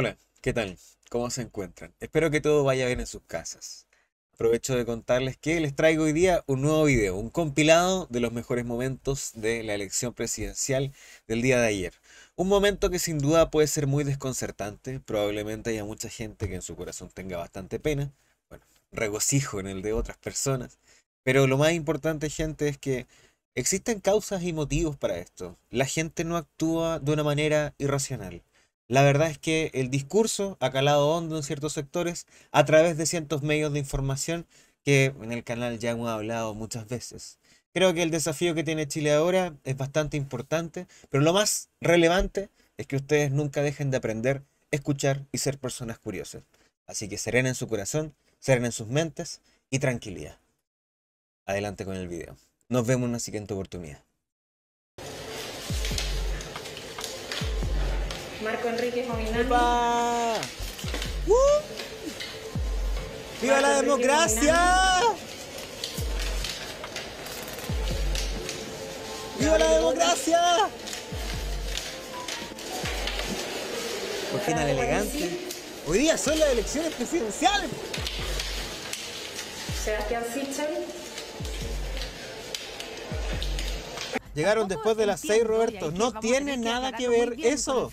Hola, ¿qué tal? ¿Cómo se encuentran? Espero que todo vaya bien en sus casas. Aprovecho de contarles que les traigo hoy día un nuevo video, un compilado de los mejores momentos de la elección presidencial del día de ayer. Un momento que sin duda puede ser muy desconcertante, probablemente haya mucha gente que en su corazón tenga bastante pena, bueno, regocijo en el de otras personas, pero lo más importante gente es que existen causas y motivos para esto. La gente no actúa de una manera irracional. La verdad es que el discurso ha calado hondo en ciertos sectores a través de cientos medios de información que en el canal ya hemos hablado muchas veces. Creo que el desafío que tiene Chile ahora es bastante importante, pero lo más relevante es que ustedes nunca dejen de aprender, escuchar y ser personas curiosas. Así que serenen su corazón, serenen sus mentes y tranquilidad. Adelante con el video. Nos vemos en una siguiente oportunidad. Marco Enrique Jovinani. ¡Viva! ¡Uh! ¡Viva la democracia! ¡Viva la democracia! Por final elegante. Hoy día son las elecciones presidenciales. Sebastián Sichel. Llegaron después de las seis, Roberto. No tiene nada que ver eso.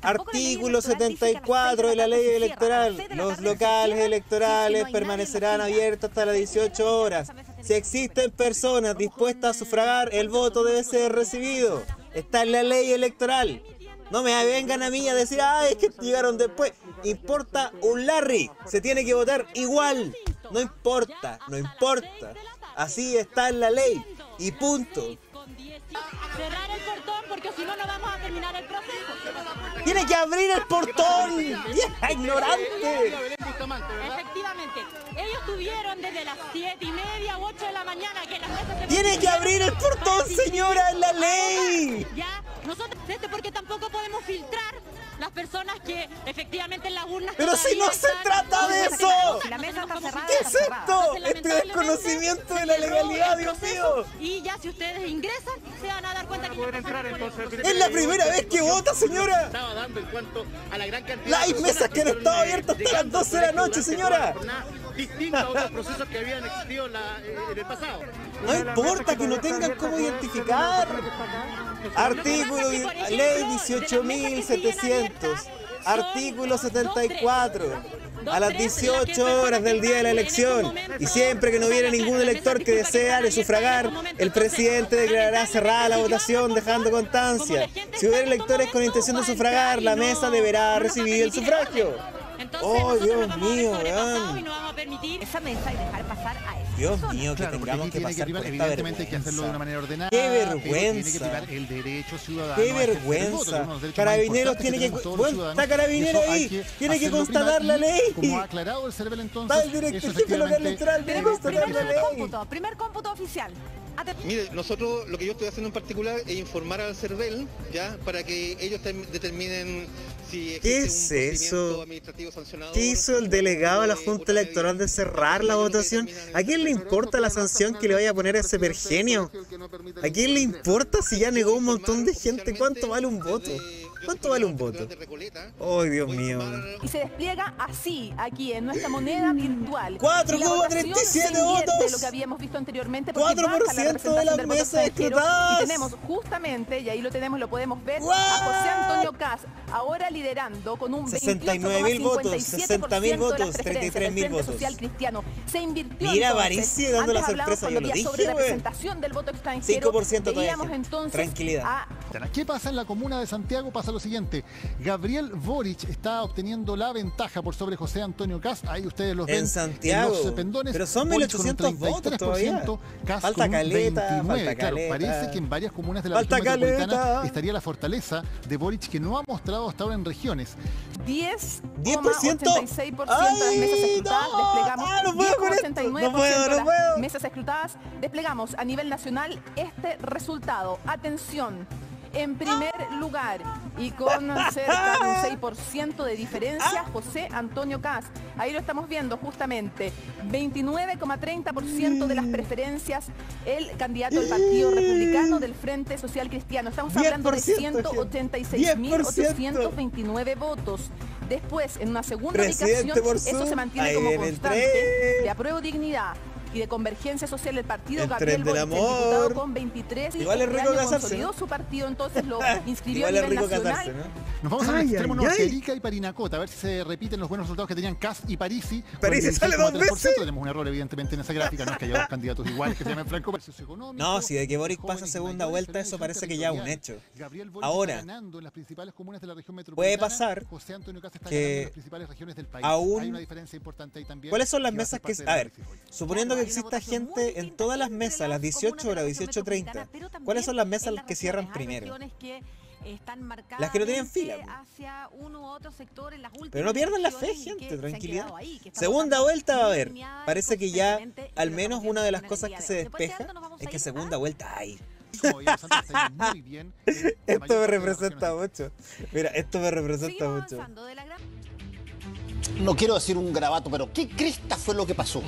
Artículo 74 de la ley electoral. Los locales electorales permanecerán abiertos hasta las 18 horas. Si existen personas dispuestas a sufragar, el voto debe ser recibido. Está en la ley electoral. No me vengan a mí a decir, ah, es que llegaron después. Importa un Larry. Se tiene que votar igual. No importa, no importa. Así está en la ley. Y punto. Cerrar el portón porque si no, no vamos a terminar el proceso. ¡Tiene que abrir el portón! ¡Vieja ignorante! Efectivamente, ellos tuvieron desde las 7 y media u 8 de la mañana que las mesas se ¡Tiene que abrir el portón, señora! ¡Es la ley! Ya, nosotros, este porque tampoco podemos filtrar las personas que efectivamente en las urnas. ¡Pero si no se trata de eso! La mesa está cerrada. ¿Qué es esto? Este desconocimiento de la legalidad, Dios mío. Y ya si ustedes ingresan, se van a dar cuenta que. Es la primera vez que vota, señora. estaba dando en cuanto a la gran cantidad mesas que han estado eh, abiertas hasta las llegando 12 de la noche, señora. Distinta a otros procesos que habían existido en, la- eh, en el pasado. No importa que no tengan cómo identificar. Artículo ley 18.700. Artículo 74. A las 18 horas del día de la elección y siempre que no hubiera ningún elector que deseara sufragar, el presidente declarará cerrada la votación dejando constancia. Si hubiera electores con intención de sufragar, la mesa deberá recibir el sufragio. Entonces, Oh, Dios mío, no vamos a permitir esa mesa y dejar pasar a Dios mío, que Claro, porque tengamos aquí que tiene que pasar privar, por esta evidentemente hay que hacerlo de una vergüenza. manera ordenada. ¡Qué pero Tiene que vergüenza! el derecho ciudadano. ¡Qué voto, que vergüenza! más Carabineros tiene que... Bueno, está Carabinero Eso hay ahí. Tiene que constatar la ley. Como ha aclarado el CERVEL entonces, Está el director jefe local electoral. Tiene que Tenemos constatar primer la ley. cómputo, primer cómputo oficial. Mire, nosotros lo que yo estoy haciendo en particular es informar al CERVEL, ¿ya? Para que ellos determinen si ¿Qué es eso? ¿Qué hizo el delegado de la Junta Electoral de cerrar la votación? ¿A quién le importa la sanción que le vaya a poner a ese pergenio? ¿A quién le importa si ya negó un montón de gente? ¿Cuánto vale un voto? ¿Cuánto vale un voto? ¡Ay, Dios mío! Y se despliega así, aquí en nuestra moneda virtual. 4,37 Y la votación se invierte votos. lo que habíamos visto anteriormente porque 4% baja la de mesas extranjero. escrutadas. Y tenemos justamente, y ahí lo tenemos, lo podemos ver, What? a José Antonio Caz, ahora liderando con un 69.000 votos, 60.000 votos, 33.000 Frente votos. Social Cristiano. Se invirtió Mira. Avaricia dando la sorpresa, yo lo dije, sobre representación del voto extranjero. 5% todavía, entonces Tranquilidad. a ¿Qué pasa en la comuna de Santiago? Pasa lo siguiente. Gabriel Boric está obteniendo la ventaja por sobre José Antonio Caz. Ahí ustedes los En ven Santiago. en los pendones. Pero son Boric con un 1800 votos 33%, todavía. Falta con un caleta, 29. falta Claro, caleta. parece que en varias comunas de la Falta región metropolitana caleta. estaría la fortaleza de Boric que no ha mostrado hasta ahora en regiones. 10,86% 10%. de las mesas ¡Ay, escrutadas, no! desplegamos Ah, no puedo con esto. 10,89% No puedo, no de las puedo. mesas escrutadas, desplegamos a nivel nacional este resultado. Atención, en primer lugar y con cerca de un 6% de diferencia, José Antonio Caz. Ahí lo estamos viendo justamente. 29,30% de las preferencias el candidato del Partido Republicano del Frente Social Cristiano. Estamos hablando de 10%, gente. 186.829 votos. Después, en una segunda ubicación, eso se mantiene como constante de apruebo dignidad y de convergencia social del partido El Gabriel Boric, diputado con 23 y Igual es rico casarse, ¿no? su partido, entonces lo inscribió Igual a nivel nacional. casarse, ¿no? Nos vamos al Ay, extremo ay, norte, ay. Arica y Parinacota, a ver si se repiten los buenos resultados que tenían Cas y Parisi. Parisi el sale dos 16,3%. veces. Tenemos un error, evidentemente, en esa gráfica. No es que haya dos candidatos iguales que se llamen Franco. No, si de que Boric pasa segunda vuelta, eso parece que ya es un hecho. Gabriel Boric Ahora, está ganando en las principales comunas de la región puede metropolitana. pasar José Antonio Cas está que ganando en las principales regiones del país. aún- Hay una diferencia importante ahí también. ¿Cuáles son las mesas que... A ver, suponiendo que Una exista gente en todas las mesas a las las 18 comunas de horas, la región 18.30, metropolitana, pero también ¿cuáles son las mesas las que cierran primero? regiones que están marcadas Las que no tienen fila, hacia uno u otro sector en las últimas Pero no pierdan la fe, gente, que se tranquilidad. ahí, que Segunda vuelta va a haber. Parece que ya, al menos una de las cosas que se despeja es que segunda a- vuelta hay. Muy bien. Esto me representa mucho. Mira, esto me representa mucho. No quiero decir un garabato, pero ¿qué cresta fue lo que pasó?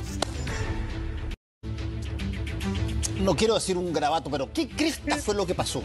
No quiero decir un garabato, pero ¿qué cresta fue lo que pasó?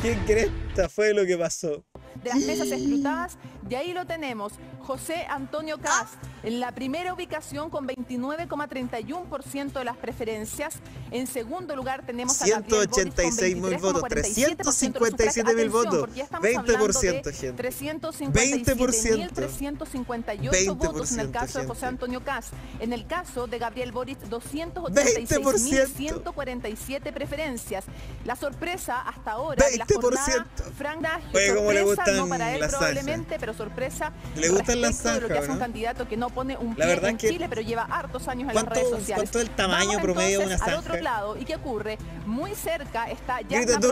¿Quién cresta fue lo que pasó? De las mesas escrutadas, de ahí lo tenemos. José Antonio Cast, en la primera ubicación con 29,31% de las preferencias. En segundo lugar tenemos a Gabriel Boric con 186 mil votos, 23,47% de los 357 mil votos, Atención, porque ya estamos hablando 20% de gente. 357.358 votos en el 20%, caso de José gente. Antonio Cast. En el caso de Gabriel Boric, 286.147 preferencias. La sorpresa hasta ahora de la 20%. jornada, Frank Nagio, Oye, ¿cómo le sorpresa, no gustan para él las zanjas? probablemente, pero sorpresa ¿Le gustan las de lo que zanjas, hace un no? candidato que no pone un La pie verdad en que- Chile, pero lleva hartos años en las ¿Cuánto- redes sociales. cuánto es el tamaño Vamos promedio de una al otro zanja? lado. ¿Y qué ocurre? Muy cerca está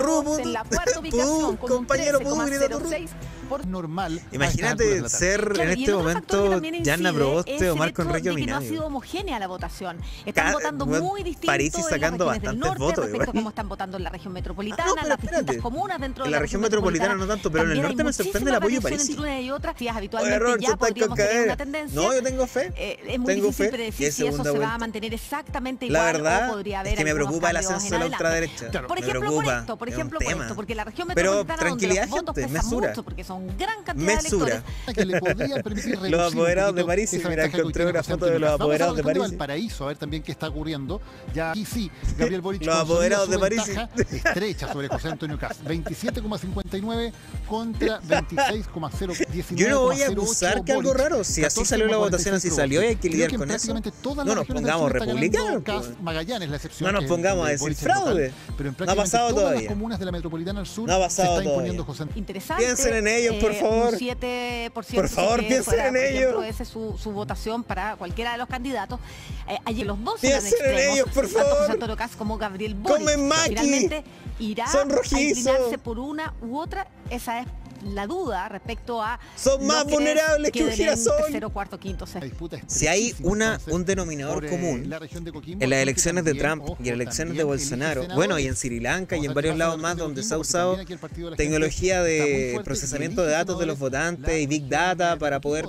rumbo, en la cuarta ubicación con un compañero, pudú, grita tu 13,06 por normal. Imagínate ser en Claro, este momento también Yanna Proboste o Marco Enrique que no ha Minami. sido homogénea la votación. Están Ca- votando muy distinto París y sacando bastantes norte votos, respecto a cómo están votando en la región metropolitana, Ah, no, las distintas comunas dentro En de la la región metropolitana no tanto, pero en el También norte me sorprende el apoyo de Parisi. entre una y otra. Si Oye, habitualmente Robert, ya podríamos tener una tendencia. No, yo tengo fe. Eh, es muy Tengo difícil fe. predecir si eso segunda se va vuelta. a mantener exactamente La igual verdad o podría haber es que me preocupa el ascenso en de la ultraderecha. Claro, Por ejemplo, por esto, por ejemplo, por esto, porque la región Pero metropolitana donde tranquilidad, los votos pesan mesura. mucho, porque son gran cantidad de Mesura. electores. que le podría permitir reducir Los apoderados de París, mira, encontré una foto de los apoderados a de la París. Valparaíso, a ver también qué está ocurriendo. Ya aquí sí, Gabriel Boric Los apoderados de París. estrecha sobre José Antonio Cast. 27,59 contra 26,019. Yo no voy a acusar que algo raro. Si así salió la votación, así salió y hay que lidiar con eso. No nos pongamos republicanos, pues. Magallanes, la excepción. No nos pongamos a decir fraude. Pero en No ha pasado prácticamente todas todavía. las comunas de la metropolitana al sur No ha pasado se está imponiendo todavía. José interesante. Piensen en ellos, por eh, favor. Un 7% Por favor, piensen en ellos. esa es su, su votación para cualquiera de los candidatos. Eh, allí los dos Piensen eran en ellos, por tanto favor. José Antonio Cast como Gabriel Boric. Comen maqui. Finalmente irá Son a rojizos. inclinarse por una u otra. Esa es la duda respecto a Son más vulnerables que un en girasol. Tercero, cuarto, quinto, sexto. Si hay una, un denominador común la región de Coquimbo, en las elecciones de Trump ojo, y elecciones de también elige Bolsonaro, bueno, y en Sri Lanka y en varios lados la más de donde se ha usado de tecnología de fuerte, procesamiento de datos de los votantes y Big Data de para poder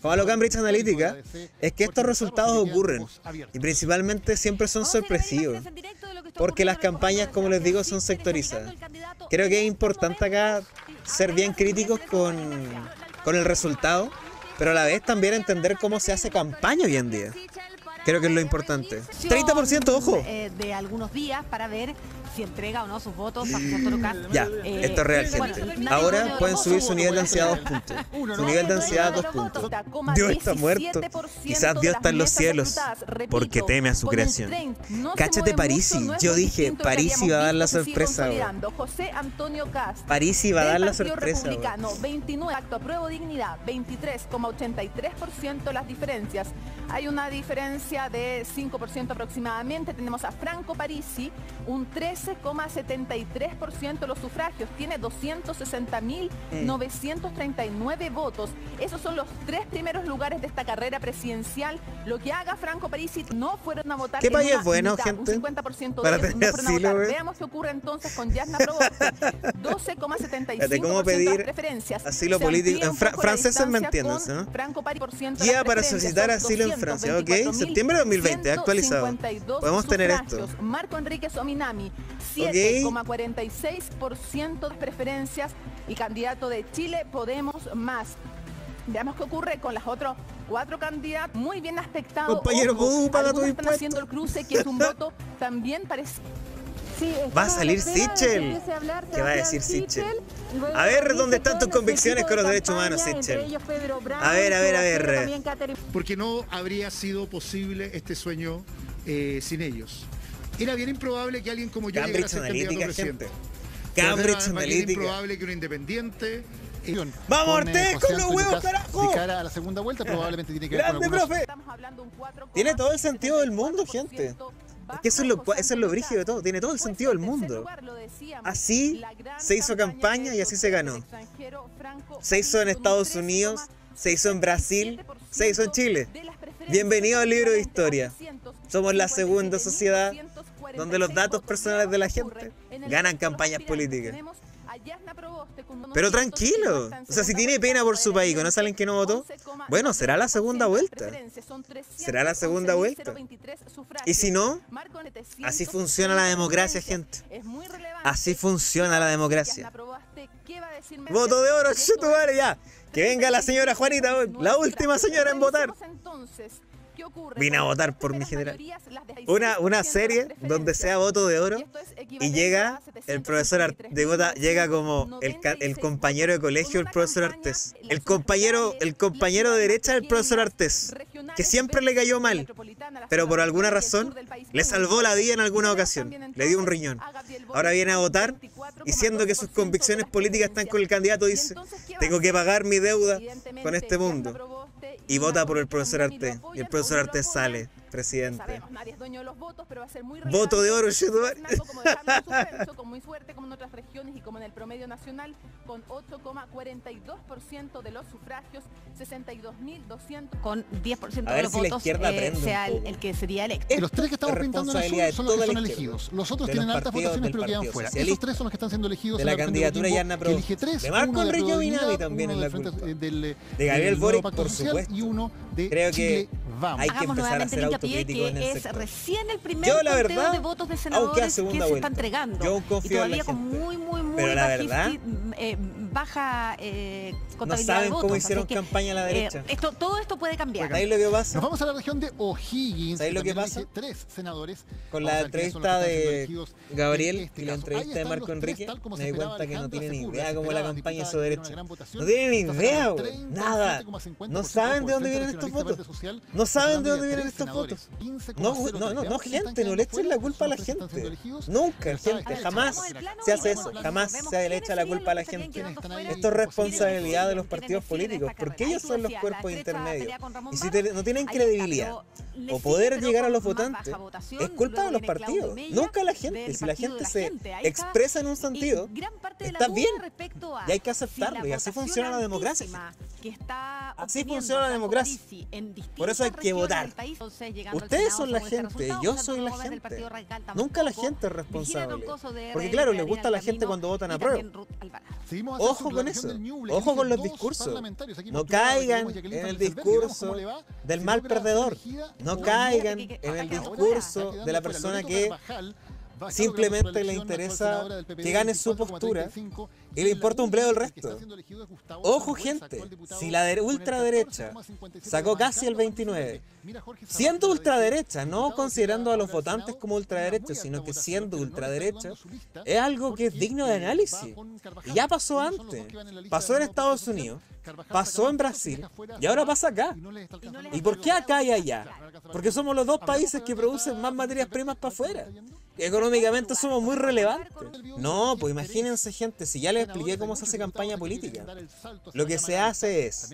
como lo Cambridge de Analytica, es que estos resultados ocurren y principalmente siempre son las sorpresivos. en de Porque las campañas, como les digo, son sectorizadas. Creo que es en importante acá. Ser bien críticos con, con el resultado, pero a la vez también entender cómo se hace campaña hoy en día. Creo que es lo importante. 30%, ojo. Eh, de algunos días para ver si entrega o no sus votos a José Antonio Cast. Ya, Eh, esto es real, bueno, gente. nadie Ahora pueden subir su nivel de ansiedad a dos puntos. Su nivel de ansiedad a dos puntos. Dios está muerto. Quizás Dios está en los cielos, porque teme a su creación. Cáchate, Parisi. Yo dije, Parisi va a dar la sorpresa. José Antonio Cast. Parisi va a dar la sorpresa. weón. Republicano, 29, acto apruebo dignidad, 23,83% las diferencias. Hay una diferencia de 5% aproximadamente. Tenemos a Franco Parisi, un 13,73% de los sufragios. Tiene 260.939 votos. Esos son los tres primeros lugares de esta carrera presidencial. Lo que haga Franco Parisi no fueron a votar. ¿Qué en país es bueno, mitad, gente? Un 50% Para de ellos no fueron a votar. Veamos qué ocurre entonces con Yasna Proboste. 12,75% Espérate, ¿cómo de las preferencias. asilo político? En fra- franceses me entiendes. Franco Parisi por ciento Guía para solicitar asilo en Francia, ok. 224.152 Septiembre de 2020, actualizado. Podemos tener esto. Marco Enrique Sominami, Ok. 7,46% de preferencias. Y candidato de Chile, Podemos Más. Veamos qué ocurre con las otros cuatro candidatos. Muy bien aspectado. Compañero Ojo, tus algunos están haciendo el cruce, que es un voto también parece. Va a salir Sichel. ¿Qué va a decir Sichel? A ver, ¿dónde están tus convicciones con los derechos humanos, Sichel? A ver, a ver, a ver. porque no habría sido posible este sueño eh, sin ellos. Era bien improbable que alguien como yo llegara a Cambridge ser candidato presidente. Cambridge era Analytica. improbable que un independiente ¡Vamos, Con, eh, Ortega, con los huevos, carajo! De cara a la segunda vuelta probablemente tiene que ver con ¡Grande, algunos profe! Estamos hablando de un 4,74%. Tiene todo el sentido del mundo, gente. Es que eso es lo, eso es lo brígido de todo. Tiene todo el sentido del mundo. Así se hizo campaña y así se ganó. Se hizo en Estados Unidos, se hizo en Brasil, se hizo en Chile. Bienvenido al libro de historia. Somos la segunda sociedad donde los datos personales de la gente ganan campañas políticas. Pero tranquilo, o sea, si tiene pena por su país, ¿conoce a alguien que no votó? Bueno, será la segunda vuelta. Será la segunda vuelta. Y si no, así funciona la democracia, gente. Así funciona la democracia. Voto de oro, chutumare, ya. Que venga la señora Juanita, la última señora en votar. Vine a votar por mi general. Una, una serie donde sea voto de oro y llega el profesor Ar- de vota, llega como el, el compañero de colegio, el profesor Artés. El compañero, el compañero de derecha del profesor Artés, que siempre le cayó mal, pero por alguna razón le salvó la vida en alguna ocasión. Le dio un riñón. Ahora viene a votar y siendo que sus convicciones políticas están con el candidato, dice, tengo que pagar mi deuda con este mundo. Y vota por el profesor Artés. Y el profesor Artés sale, presidente. Sabemos, nadie es dueño de los votos, pero va a ser muy Voto de oro, como suspenso, como muy fuerte como en otras regiones y como en el promedio nacional, con 8,42% de los sufragios, 62.200 Con 10% A de ver los si la votos izquierda eh, sea el, el que sería electo. Y los tres que estamos es pintando en azul son los que son la elegidos. Los otros tienen los altas partidos votaciones pero quedan fuera. Esos tres son los que están siendo elegidos de en la Frente candidatura que Pro- elige tres, de Marco Enrique Ominami también en la culpa. eh, del, De Gabriel Boric, por supuesto. y uno de Creo que Chile Vamos. hay que Hagamos empezar a nuevamente ser el hincapié autocrítico en el que es sector. recién el primer Yo, la conteo verdad, de votos de a senadores que segunda se vuelta, está entregando. yo confío y en todavía la con gente. muy, muy, muy Pero la verdad, eh, baja eh, No contabilidad saben de votos. cómo hicieron que, campaña a la eh, derecha. esto, todo esto puede cambiar. ¿Sabéis lo que Nos pasa? vamos a la región de O'Higgins. ¿Sabéis lo que pasa? Tres senadores. Con la a entrevista que de Gabriel en este y la entrevista Ahí de Marco Enrique, me se di cuenta que no Alejandra tiene ni idea cómo la campaña que tiene derecha. No tienen ni idea, sacando güey. 37,50% Nada. No saben de dónde vienen estos votos. No saben de dónde vienen tres estos votos. senadores, 15,03. No, no, no, no, gente, no le echen la culpa a la gente. Nunca, gente, jamás se hace eso. Jamás se le echa la culpa a la gente. Esto es responsabilidad de los partidos políticos, porque ellos son los cuerpos intermedios. Y si te- no tienen credibilidad o poder llegar a los votantes, votación. es culpa de los partidos, Mella nunca la gente. Si la gente la se Gente. Expresa en un sentido, gran parte de la está bien. respecto a Y hay que si aceptarlo, y así funciona la democracia. altísima que está Así funciona la democracia. En Por eso hay que votar. país, entonces, Ustedes Senado son la este gente, yo soy la gente. Nunca la gente es responsable. Porque claro, le Karina gusta a la gente cuando votan a prueba. Ojo con eso. Ojo con los discursos. No caigan en el discurso del mal perdedor. No caigan en el discurso de la persona que simplemente le interesa que gane su 24,35, postura y le importa un bledo el resto. Ojo, gente, si la de- ultraderecha 14,57 sacó casi el marcando 29, Mira, Jorge Zavala, Siendo de ultraderecha, no considerando a los votantes como ultraderechos, sino que siendo ultraderecha, es algo que es digno de análisis. Y ya pasó antes. Pasó en Estados. Unidos, pasó en Brasil y ahora pasa acá. y no les está alcanzando ¿Y para por qué acá y allá? Porque somos los dos países que producen más materias primas para afuera. Económicamente somos muy relevantes. No, pues imagínense gente, si ya les expliqué cómo se hace campaña política. Lo que se hace es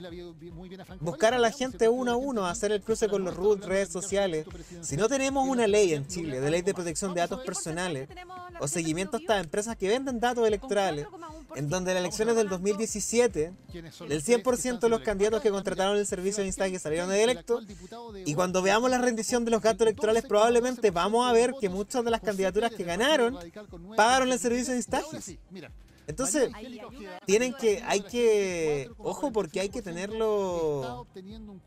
buscar a la gente uno a uno, hacer el cruce con los RUT, redes sociales. Si no tenemos una ley en Chile de ley de protección de datos personales o seguimiento a estas empresas que venden datos electorales, en donde en las elecciones del 2017 el 100% de los candidatos que contrataron el servicio de instancia salieron electos y cuando veamos la rendición de los gastos electorales probablemente vamos a ver que muchas de las candidaturas que ganaron pagaron el servicio de instagios. Entonces, tienen que, hay que, ojo porque hay que tenerlo...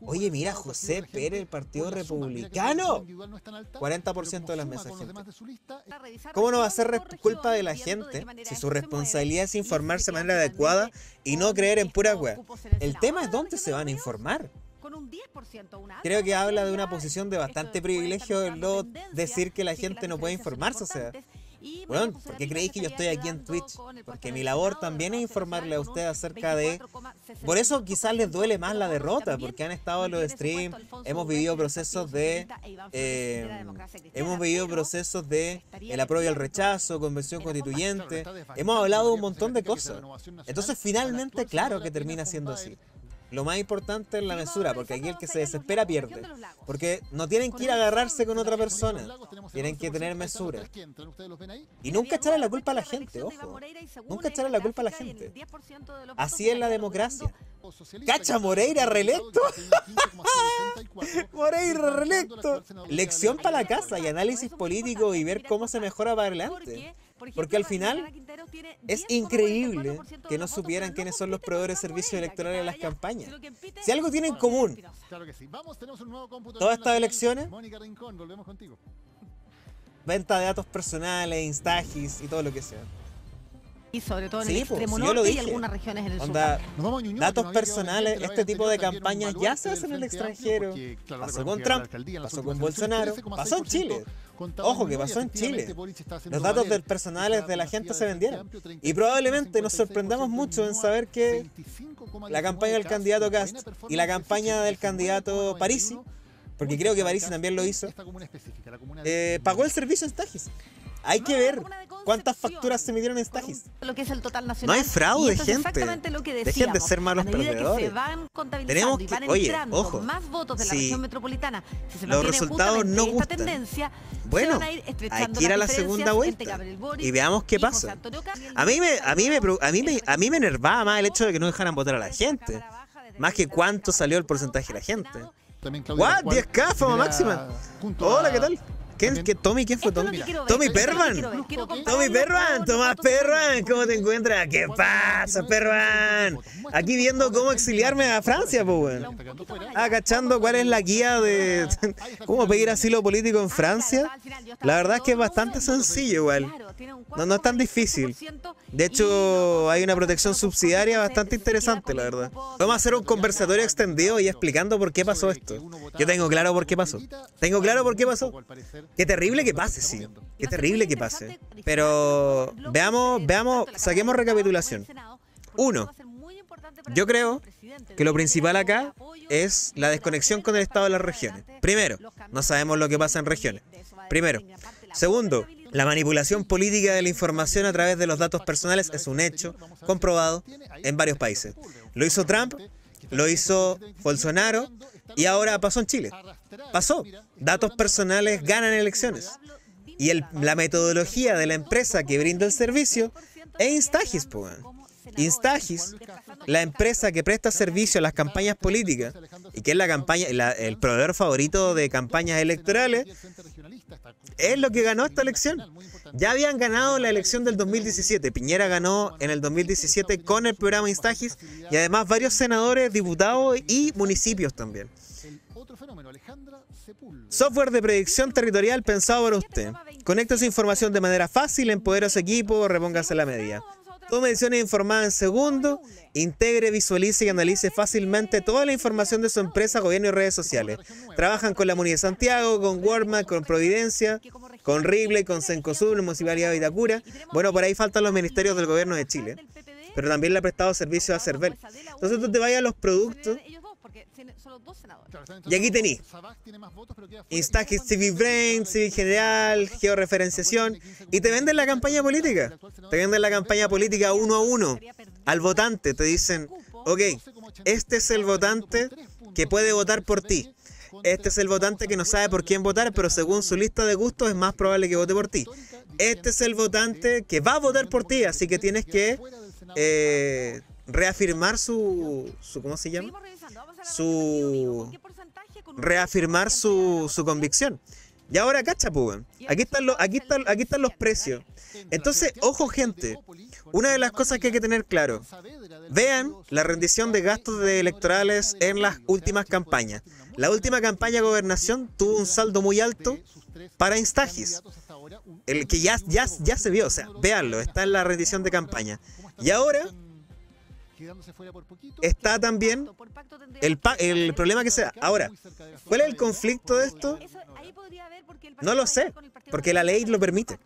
Oye, mira, José Pérez, el Partido Republicano. 40% de las mesas, gente. ¿Cómo no va a ser culpa de la gente si su responsabilidad es informarse de manera adecuada y no creer en pura wea? El tema es dónde se van a informar. Con un 10%, una Creo que habla de una posición de bastante privilegio el no decir que la gente no puede informarse, o sea. Y Bueno, José ¿por qué creéis que yo estoy aquí en Twitch? Porque mi labor también es informarle a Nacional usted con un acerca de... 24,65%. Por eso quizás les duele más la derrota, porque han estado en los streams, Alfonso hemos Urresti vivido procesos de... E eh, hemos vivido procesos de el apruebo y el rechazo, convención constituyente. Hemos hablado de un montón de cosas. Entonces finalmente, claro que termina siendo así. Lo más importante es la mesura, porque aquí el que se desespera pierde. Porque no tienen que ir a agarrarse con otra persona. Tienen que tener mesura. Y nunca echarle la culpa a la gente, ojo. Nunca echarle la culpa a la gente. Así es la democracia. Cacha Moreira reelecto. Moreira reelecto. Lección para la casa y análisis político y ver cómo se mejora para adelante. Porque al final es increíble que no supieran quiénes son los proveedores de servicios electorales en las campañas. Si algo tienen en común, Claro que sí. Vamos, tenemos un nuevo cómputo. Todas estas elecciones- Mónica Rincón, volvemos contigo. venta de datos personales, instagis y todo lo que sea. Y sobre todo en Sí, el po, extremo norte y algunas regiones en el sur. Onda, también. Nos Ñuñoa, datos personales, este tipo de campañas ya se hacen en el extranjero. porque, claro, Pasó con Trump, en pasó con Bolsonaro, 13,6% pasó en Chile. Ojo, que pasó en Chile. Los datos del personales esta de la gente se vendieron. Y probablemente nos 35,56% sorprendamos mucho en saber que 25,19 la campaña del candidato Cast y la campaña del candidato 19,91, Parisi, porque creo que Parisi también lo hizo, eh, pagó el servicio en Stagis. Hay que ver cuántas facturas se midieron en Stagis. Lo que es el total nacional. No hay fraude, Y gente. exactamente lo que Dejen de decíamos. ser malos medida Que perdedores. se van contabilizando Tenemos y que- van oye, entrando ojo, más votos de la si región metropolitana. Si se los resultados no esta gustan, tendencia, se Bueno, van a ir hay que ir a la segunda vuelta y veamos qué y pasa. A mí me, a mí me, a mí me, a mí me enervaba más el hecho de que no dejaran votar a la gente. Más que cuánto salió el porcentaje de la gente. También Claudia What? Pascual, 10K, fama máxima. junto Hola, a- ¿qué tal? ¿Quién, también- qué, Tommy? ¿Quién fue Tommy? ver, Tommy. Quiero Tommy con Tomás Pervan, ¿cómo te encuentras? ¿Qué pasa, Pervan? Aquí viendo cómo exiliarme a Francia, pues, weón. Agachando cuál es la guía de cómo pedir asilo político en Francia. La verdad es que es bastante sencillo igual. No, no es tan difícil. De hecho, hay una protección subsidiaria bastante interesante, la verdad. Vamos a hacer un conversatorio extendido y explicando por qué pasó esto. Yo tengo claro por qué pasó. Tengo claro por qué pasó. Qué terrible que pase, sí. Qué terrible que pase. Pero veamos, veamos, saquemos recapitulación. Uno, yo creo que lo principal acá es la desconexión con el Estado de las regiones. Primero, no sabemos lo que pasa en regiones. Primero. Segundo, la manipulación política de la información a través de los datos personales es un hecho comprobado en varios países. Lo hizo Trump, lo hizo Bolsonaro y ahora pasó en Chile. Pasó. Datos personales ganan elecciones. Y la metodología de la empresa que brinda el servicio es Instagis, weón. Instagis, la empresa que presta servicio a las campañas políticas y que es la campaña, la- el proveedor favorito de campañas electorales, es lo que ganó esta elección. Ya habían ganado la elección del 2017. Piñera ganó en el 2017 con el programa Instagis y además varios senadores, diputados y municipios también. Software de predicción territorial pensado para usted. Conecta su información de manera fácil, empodera su equipo, repóngase la media. Tome decisiones informadas en segundo, integre, visualice y analice fácilmente toda la información de su empresa, gobierno y redes sociales. Trabajan con la Municipalidad de Santiago, con Walmart, con Providencia, con Ripley, con Cencosud, la Municipalidad de Vitacura. Bueno, por ahí faltan los ministerios del gobierno de Chile. Pero también le ha prestado servicio a Cervel. Entonces tú te vayas a los productos porque solo dos senadores. Claro, y aquí tení. Instagis TV Brain, Civil General, georreferenciación y te venden la campaña política. Te venden la campaña política uno a uno. Al votante te dicen, ok, este es el votante que puede votar por ti. Este es el votante que no sabe por quién votar, pero según su lista de gustos es más probable que vote por ti. Este es el votante que va a votar por ti, así que tienes que eh, reafirmar su, su, ¿cómo se llama? Su- reafirmar su, 40% su convicción. Y ahora cacha, pues. Aquí están los, aquí están, aquí están los precios. Entonces, ojo gente, una de las cosas que hay que tener claro, vean la rendición de gastos de electorales en las últimas campañas. La última campaña de gobernación tuvo un saldo muy alto para Instagis. El que ya, ya, ya se vio, o sea, véanlo, está en la rendición de campaña. Y ahora está también el, pa- el problema que sea. Ahora, ¿cuál es el conflicto de esto? No lo sé, porque la ley lo permite.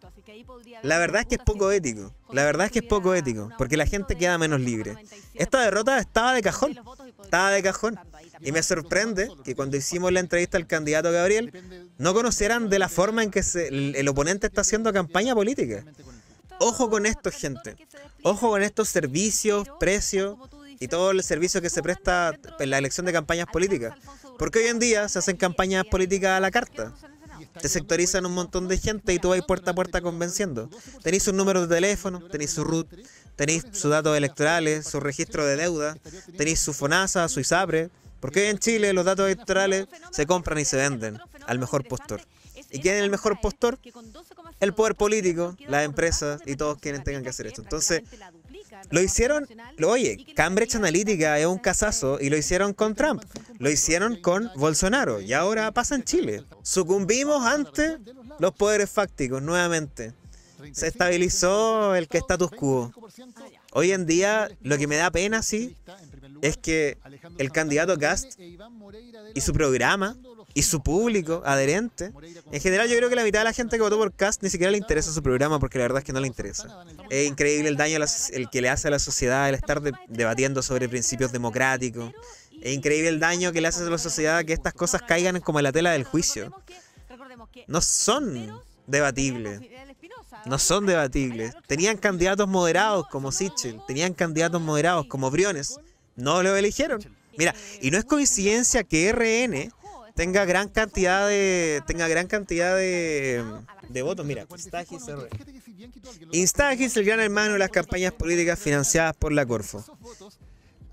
La verdad es que es poco ético. La verdad es que es poco ético, porque la gente queda menos libre. Esta derrota estaba de cajón. Estaba de cajón. Y me sorprende que cuando hicimos la entrevista al candidato Gabriel, no conocieran de la forma en que se- el, el oponente está haciendo campaña política. Ojo con esto, gente. Ojo con estos servicios, precios y todo el servicio que se presta en la elección de campañas políticas. Porque hoy en día se hacen campañas políticas a la carta. Te sectorizan un montón de gente y tú vas puerta a puerta convenciendo. Tenéis sus números de teléfono, tenéis su RUT, tenéis sus datos electorales, su registro de deuda, tenéis su FONASA, su ISAPRE. Porque hoy en Chile los datos electorales se compran y se venden al mejor postor. ¿Y quién es el mejor postor? El poder político, las empresas y todos quienes tengan que hacer esto. Entonces, lo hicieron, lo- oye, Cambridge Analytica es un casazo y lo hicieron con Trump. Lo hicieron con Bolsonaro y ahora pasa en Chile. Sucumbimos ante los poderes fácticos nuevamente. Se estabilizó el que status quo. Hoy en día, lo que me da pena, sí, es que el candidato Cast y su programa y su público adherente, en general yo creo que la mitad de la gente que votó por Cast ni siquiera le interesa su programa porque la verdad es que no le interesa. Es increíble el daño a la el que le hace a la sociedad el estar de- debatiendo sobre principios democráticos. Es increíble el daño que le hace a la sociedad que estas cosas caigan como en la tela del juicio. No son debatibles. No son debatibles. Tenían candidatos moderados como Sichel, tenían candidatos moderados como Briones. No lo eligieron. Mira, y no es coincidencia que RN tenga gran cantidad de tenga gran cantidad de, de votos. Mira, Instagis RN. Instagis, el gran hermano de las campañas políticas financiadas por la Corfo.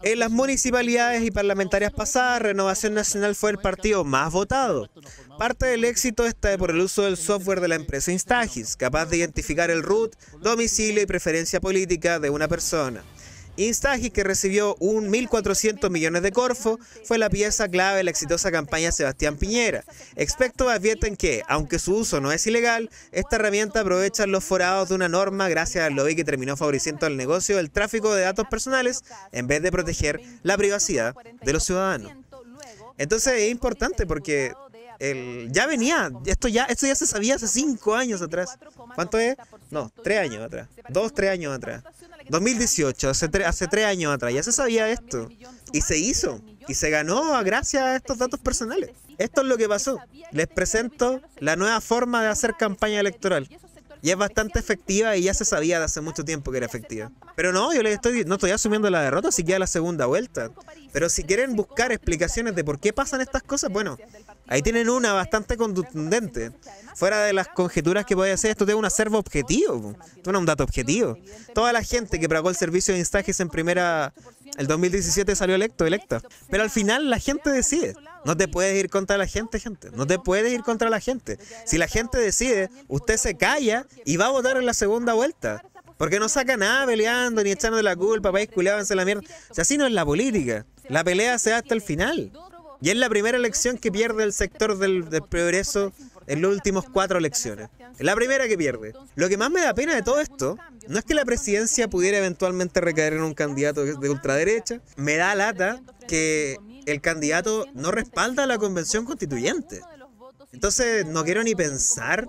En las municipalidades y parlamentarias pasadas, Renovación Nacional fue el partido más votado. Parte del éxito está por el uso del software de la empresa Instagis, capaz de identificar el root, domicilio y preferencia política de una persona. Instagis, que recibió un 1.400 millones de corfo, fue la pieza clave de la exitosa campaña Sebastián Piñera. Expertos advierten que, aunque su uso no es ilegal, esta herramienta aprovecha los forados de una norma gracias al lobby que terminó favoreciendo el negocio del tráfico de datos personales en vez de proteger la privacidad de los ciudadanos. Entonces es importante porque el, ya venía, esto ya, esto ya se sabía hace cinco años atrás. ¿Cuánto es? No, tres años atrás. Dos, tres años atrás. 2018, hace, tre- hace tres años atrás, ya se sabía esto. Y se hizo. Y se ganó gracias a estos datos personales. Esto es lo que pasó. Les presento la nueva forma de hacer campaña electoral. Y es bastante efectiva y ya se sabía de hace mucho tiempo que era efectiva. Pero no, yo les estoy, no estoy asumiendo la derrota, si queda la segunda vuelta. Pero si quieren buscar explicaciones de por qué pasan estas cosas, bueno, ahí tienen una bastante contundente. Fuera de las conjeturas que puede hacer, esto tiene un acervo objetivo. Esto no un dato objetivo. Toda la gente que pagó el servicio de Instagis en primera, el 2017 salió electo, electa. Pero al final la gente decide. No te puedes ir contra la gente, gente. No te puedes ir contra la gente. Si la gente decide, usted se calla y va a votar en la segunda vuelta. Porque no saca nada peleando ni echando la culpa, país culiado, la mierda. O sea, así no es la política. La pelea se da hasta el final. Y es la primera elección que pierde el sector del, del progreso en las últimas cuatro elecciones. Es la primera que pierde. Lo que más me da pena de todo esto no es que la presidencia pudiera eventualmente recaer en un candidato de ultraderecha. Me da lata que el candidato no respalda la convención constituyente. Entonces no quiero ni pensar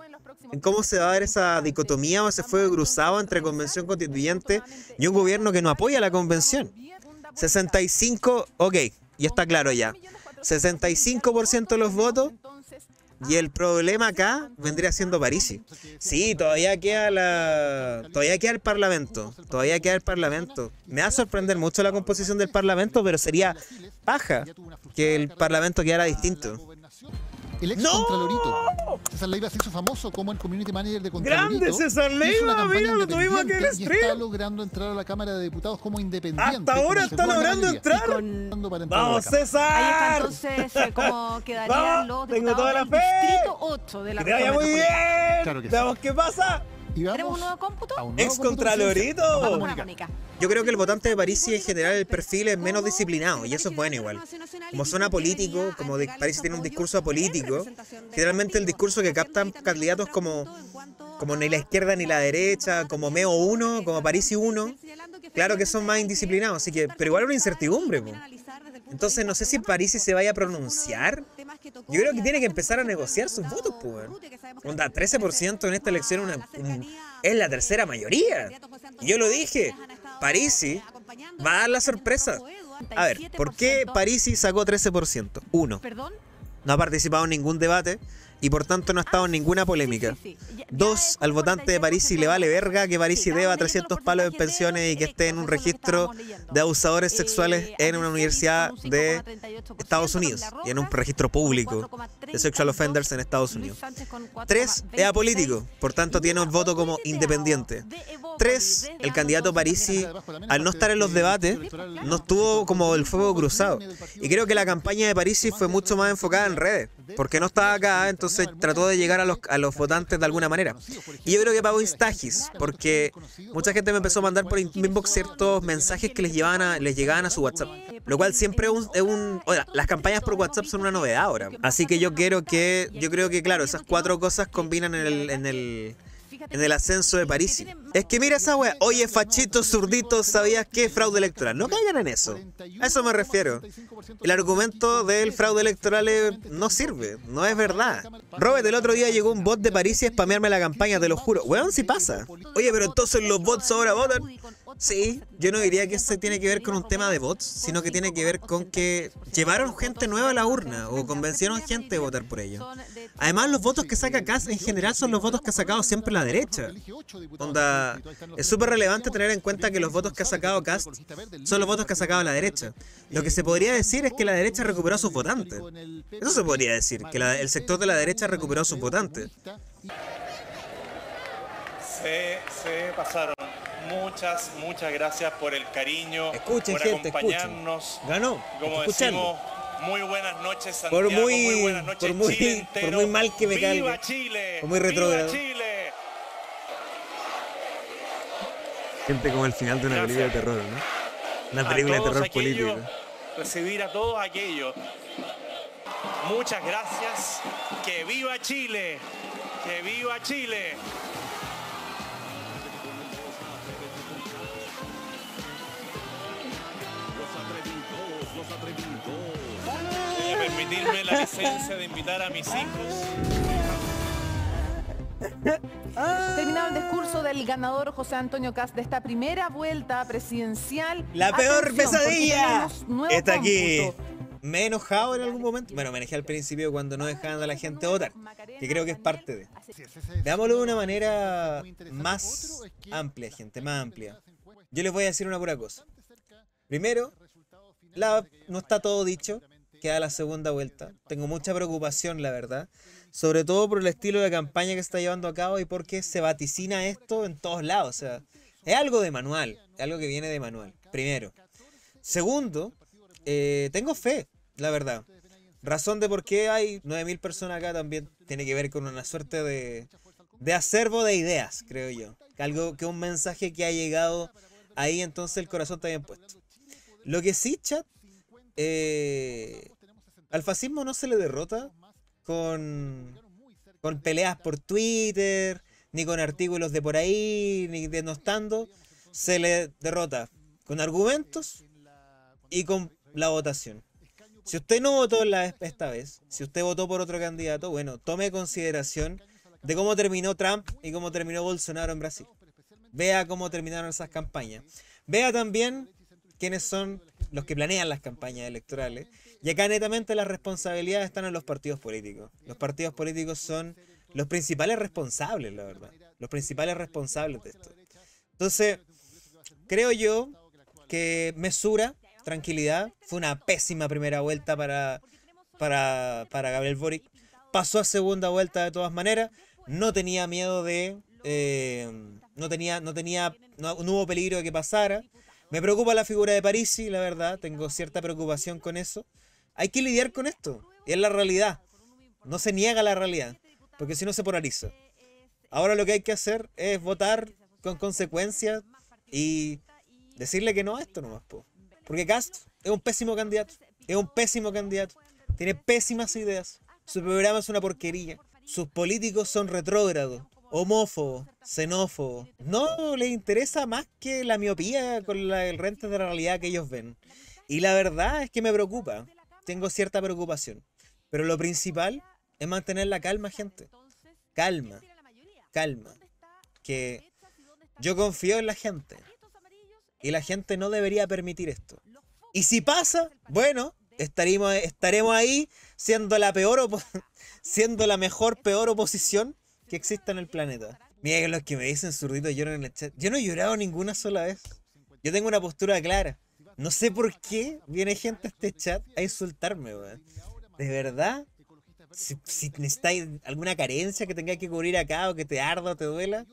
en cómo se va a dar esa dicotomía o ese fuego cruzado entre convención constituyente y un gobierno que no apoya la convención. 65, ok, ya está claro ya. 65% de los votos y el problema acá vendría siendo Parisi. Sí, todavía queda la todavía queda el parlamento, todavía queda el parlamento. Me va a sorprender mucho la composición del parlamento, pero sería paja que el parlamento quedara distinto. El ex Contralorito. César Leiva se hizo famoso como el community manager de Contralorito. ¡Grande César Leiva! campaña Mira, lo tuvimos aquí en independiente y stream. está logrando entrar a la Cámara de Diputados como independiente. Hasta ahora está logrando entrar. Con- ¡Vamos, Cámara. Ahí está César! entonces eh, cómo quedarían Vamos, los tengo diputados toda la del fe. distrito 8 de la ¡Que te vaya región muy bien! Claro que sí. Veamos qué pasa. Y vamos ¿Tenemos un nuevo cómputo? a un nuevo. Yo creo que el votante de Parisi en general, el perfil es menos disciplinado y eso es bueno igual. Como suena político, como de, Parisi tiene un discurso apolítico, generalmente el discurso que captan candidatos como, como ni la izquierda ni la derecha, como Meo 1, como Parisi 1, claro que son más indisciplinados, así que, pero igual una incertidumbre. po. Entonces no sé si Parisi se vaya a pronunciar. Yo creo que tiene que empezar a negociar sus votos, pues. Onda, 13% en esta elección una- un- es la tercera mayoría. Y yo lo dije, Parisi va a dar la sorpresa. A ver, ¿por qué Parisi sacó 13%? Uno, no ha participado en ningún debate y por tanto no ha estado en ninguna polémica. Sí, sí, sí. Ya- ya Dos, al votante de 46%. Parisi le vale verga que Parisi Sí, deba estábamos leyendo 300 los palos en pensiones y que esté en un registro de abusadores Eh, sexuales en una universidad de 5,38%, Estados Unidos y en un registro público 4,32%, de sexual offenders en Estados Unidos. 3. Es apolítico, por tanto tiene un voto como independiente. 3. El candidato Parisi, al no estar en los debates, no estuvo como el fuego cruzado. Y creo que la campaña de Parisi fue mucho más enfocada en redes, porque no estaba acá, entonces trató de llegar a los, a los votantes de alguna manera. Y yo creo que pagó instagis, porque mucha gente me empezó a mandar por inbox ciertos mensajes que les, llevaban a, les llegaban a su WhatsApp. Lo cual siempre es un... Es un oiga, las campañas por WhatsApp son una novedad ahora. Así que yo quiero que... Yo creo que, claro, esas cuatro cosas combinan en el... En el en el ascenso de Parisi. Es que mira esa wea. Oye, fachito, zurdito, ¿sabías qué? Fraude electoral. No caigan en eso. A eso me refiero. El argumento del fraude electoral es- no sirve. No es verdad. Robert, el otro día llegó un bot de Parisi a spamearme la campaña, te lo juro. Weón, si pasa. Oye, pero entonces los bots ahora votan. Sí, yo no diría que se tiene que ver con un tema de bots, sino que tiene que ver con que llevaron gente nueva a la urna o convencieron gente de votar por ellos. Además, los votos que saca Kass en general son los votos que ha sacado siempre la derecha. Onda, es súper relevante tener en cuenta que los votos que ha sacado Cast son los votos que ha sacado la derecha. Lo que se podría decir es que la derecha recuperó a sus votantes. Eso se podría decir, que la- el sector de la derecha recuperó a sus votantes. Se, se pasaron. Muchas, muchas gracias por el cariño, Escuchen, por gente, acompañarnos. Ganó. Como Escuchando. decimos, muy buenas noches Santiago, Por muy, buenas noches por muy, Chile por entero. muy mal que me ¡Viva caiga. Chile! Por muy ¡Viva retrógrado. Chile! Gente como el final de una película de terror, ¿no? Una película de terror político. Recibir a todos aquellos. Muchas gracias. Que viva Chile. Que viva Chile. Permitirme la licencia de invitar a mis hijos. Terminado el discurso del ganador José Antonio Cast de esta primera vuelta presidencial. La peor pesadilla está aquí. cómputo. Me he enojado en algún momento. Bueno, me enojé al principio cuando no dejaban a la gente votar. Que creo que es parte de. Veámoslo de una manera más amplia, gente, más amplia. Yo les voy a decir una pura cosa. Primero, la, no está todo dicho. Queda la segunda vuelta. Tengo mucha preocupación, la verdad. Sobre todo por el estilo de campaña que está llevando a cabo y porque se vaticina esto en todos lados. O sea, es algo de manual. Es algo que viene de manual. Primero. Segundo, eh, tengo fe, la verdad. Razón de por qué hay 9.000 personas acá también tiene que ver con una suerte de, de acervo de ideas, creo yo. Algo que un mensaje que ha llegado ahí, entonces el corazón está bien puesto. Lo que sí, chat, eh, al fascismo no se le derrota con, peleas por Twitter, ni con artículos de por ahí, ni denostando. Se le derrota con argumentos y con la votación. Si usted no votó la, esta vez, si usted votó por otro candidato, bueno, tome consideración de cómo terminó Trump y cómo terminó Bolsonaro en Brasil. Vea cómo terminaron esas campañas. Vea también quiénes son los que planean las campañas electorales. Y acá netamente las responsabilidades están en los partidos políticos. Los partidos políticos son los principales responsables, la verdad. Los principales responsables de esto. Entonces, creo yo que mesura, tranquilidad. Fue una pésima primera vuelta para, para, para Gabriel Boric. Pasó a segunda vuelta de todas maneras. No tenía miedo de... eh, no tenía, no tenía, no, no hubo peligro de que pasara. Me preocupa la figura de Parisi, la verdad. Tengo cierta preocupación con eso. Hay que lidiar con esto. Es la realidad. No se niega la realidad. Porque si no se polariza. Ahora lo que hay que hacer es votar con consecuencias y decirle que no a esto nomás, po. Porque Cast es un pésimo candidato. Es un pésimo candidato. Tiene pésimas ideas. Su programa es una porquería. Sus políticos son retrógrados, homófobos, xenófobos. No les interesa más que la miopía con la, el rente de la realidad que ellos ven. Y la verdad es que me preocupa. Tengo cierta preocupación. Pero lo principal es mantener la calma, gente. Calma. Calma. Que yo confío en la gente. Y la gente no debería permitir esto. Y si pasa, bueno, estaremos, estaremos ahí siendo la peor siendo la mejor peor oposición que exista en el planeta. Mira que los que me dicen zurdito lloran en el chat. Yo no he llorado ninguna sola vez. Yo tengo una postura clara. No sé por qué viene gente a este chat a insultarme, weón. De verdad, si, si necesitáis alguna carencia que tengáis que cubrir acá o que te arda o te duela,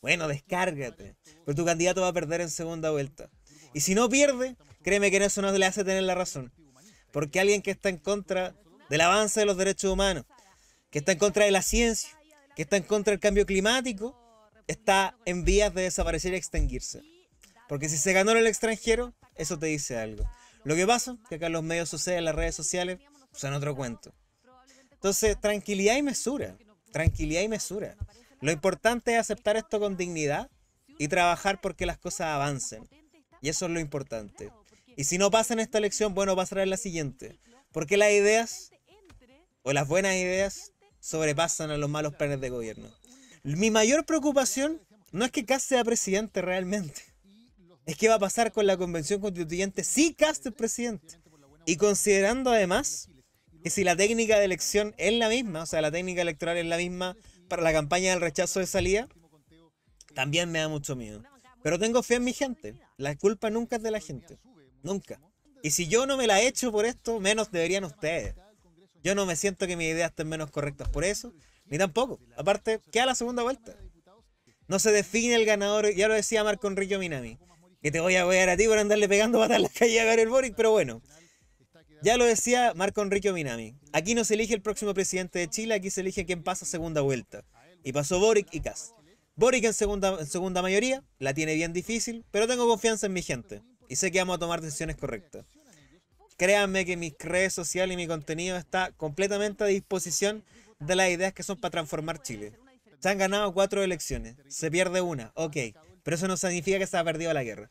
bueno, descárgate. Pero tu candidato va a perder en segunda vuelta. Y si no pierde, créeme que en eso no le hace tener la razón. Porque alguien que está en contra del avance de los derechos humanos, que está en contra de la ciencia, que está en contra del cambio climático, está en vías de desaparecer y extinguirse. Porque si se ganó en el extranjero, eso te dice algo. Lo que pasa que acá en los medios sociales, en las redes sociales, son otro cuento. Entonces, tranquilidad y mesura. Tranquilidad y mesura. Lo importante es aceptar esto con dignidad y trabajar porque las cosas avancen. Y eso es lo importante. Y si no pasa en esta elección, bueno, pasará en la siguiente. Porque las ideas, o las buenas ideas, sobrepasan a los malos planes de gobierno. Mi mayor preocupación no es que Cast sea presidente realmente. Es que va a pasar con la convención constituyente si Cast es presidente. Y considerando además que si la técnica de elección es la misma, o sea, la técnica electoral es la misma para la campaña del rechazo de salida, también me da mucho miedo. Pero tengo fe en mi gente. La culpa nunca es de la gente. Nunca. Y si yo no me la echo por esto, menos deberían ustedes. Yo no me siento que mis ideas estén menos correctas por eso, ni tampoco. Aparte, queda la segunda vuelta. No se define el ganador, ya lo decía Marco Enrique Minami. Que te voy a ver a ti por andarle pegando patas en la calle a Gabriel Boric, pero bueno. Ya lo decía Marco Enrique Minami. Aquí no se elige el próximo presidente de Chile, aquí se elige quién pasa segunda vuelta. Y pasó Boric y Kass. Boric en segunda, en segunda mayoría, la tiene bien difícil, pero tengo confianza en mi gente. Y sé que vamos a tomar decisiones correctas. Créanme que mis redes sociales y mi contenido está completamente a disposición de las ideas que son para transformar Chile. Se han ganado cuatro elecciones, se pierde una, ok, pero eso no significa que se ha perdido la guerra.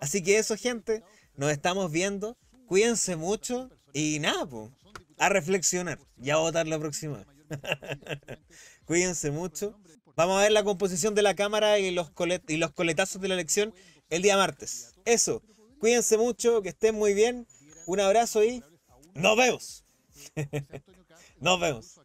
Así que eso, gente, nos estamos viendo, cuídense mucho y nada, pues, a reflexionar y a votar la próxima. cuídense mucho. Vamos a ver la composición de la cámara y los, y los coletazos de la elección el día martes. Eso, cuídense mucho, que estén muy bien. Un abrazo y nos vemos. nos vemos.